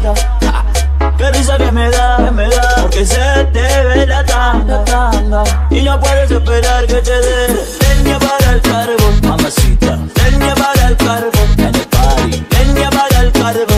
espalda. Qué risa que me da, que me da, porque se te ve la tanga, tanga. Y no puedes esperar que te dé. Leña para el carbón, mamacita, leña para el carbón.